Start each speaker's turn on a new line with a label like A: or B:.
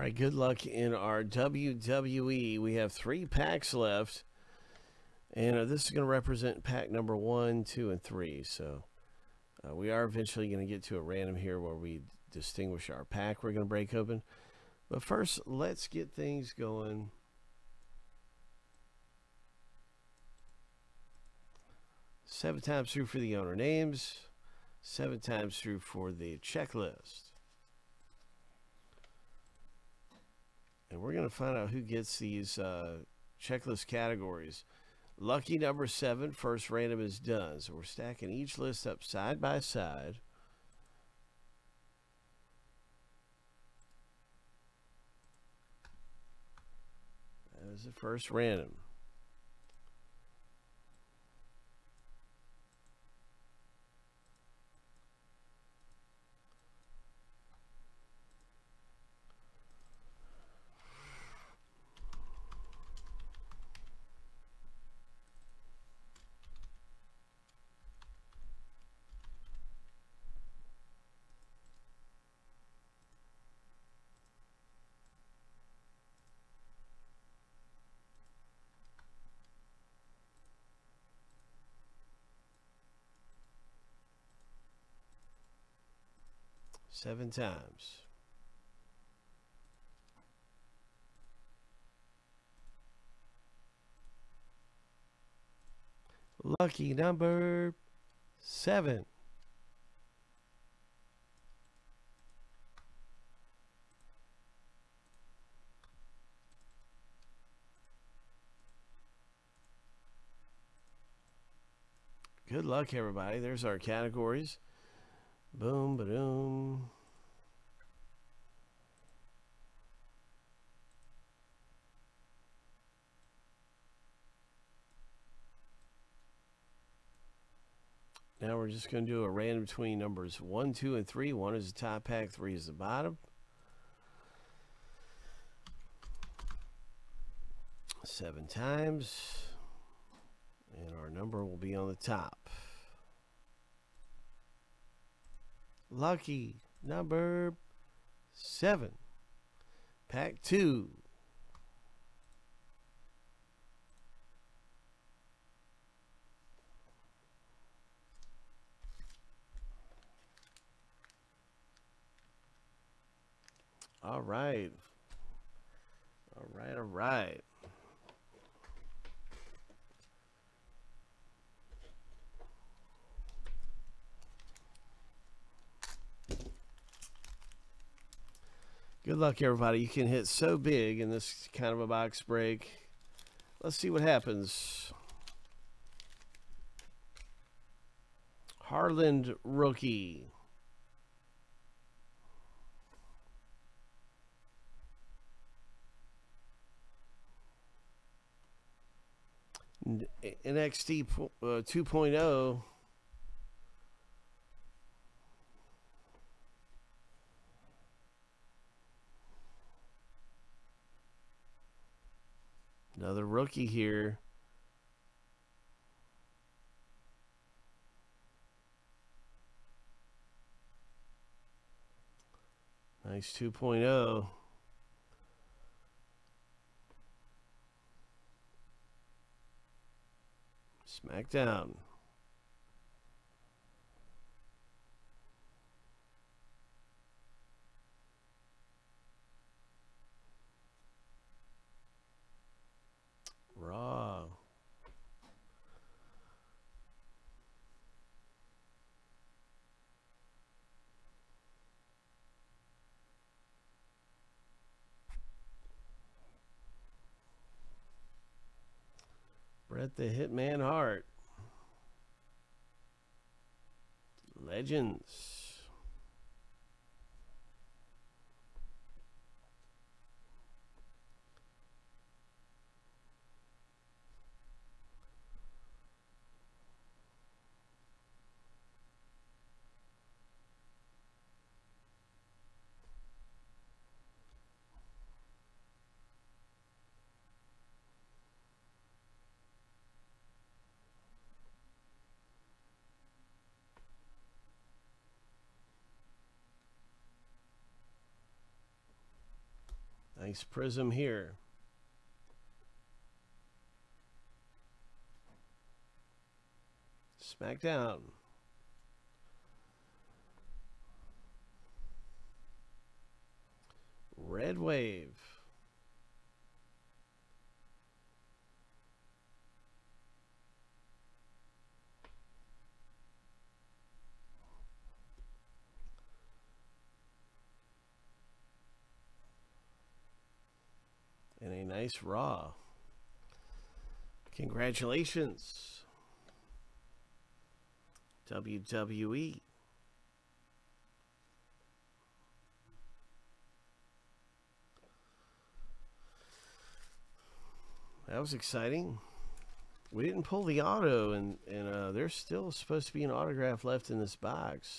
A: All right, good luck in our WWE. We have three packs left. And uh, this is going to represent pack number one, two, and three. So uh, we are eventually going to get to a random here where we distinguish our pack we're going to break open. But first, let's get things going. Seven times through for the owner names, seven times through for the checklist. And we're going to find out who gets these uh, checklist categories. Lucky number seven, first random is done. So we're stacking each list up side by side. That is the first random. Seven times. Lucky number seven. Good luck, everybody. There's our categories. Boom, boom. Now we're just going to do a random between numbers 1, 2, and 3. 1 is the top pack, 3 is the bottom. Seven times. And our number will be on the top. Lucky number seven. Pack two. All right. All right, all right. Good luck, everybody. You can hit so big in this kind of a box break. Let's see what happens. Harland rookie. NXT uh, 2.0 Another rookie here. Nice 2.0. SmackDown. Raw. Bret the Hitman Hart. Legends. Nice Prizm here. SmackDown. Red Wave. And a nice Raw. Congratulations. WWE. That was exciting. We didn't pull the auto, and, and uh, there's still supposed to be an autograph left in this box.